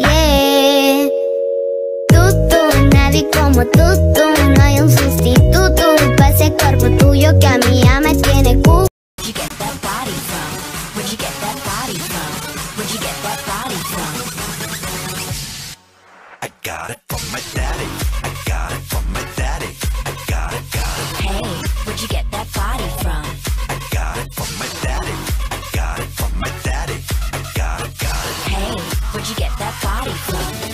Yeah. Tú, tú, nadie como tú, tú. No hay un sustituto para ese cuerpo tuyo que a mí ya me tiene cu. Where'd you get that body from? Where'd you get that body from? Where'd you get that body from? I got it from my daddy. Where'd you get that body from?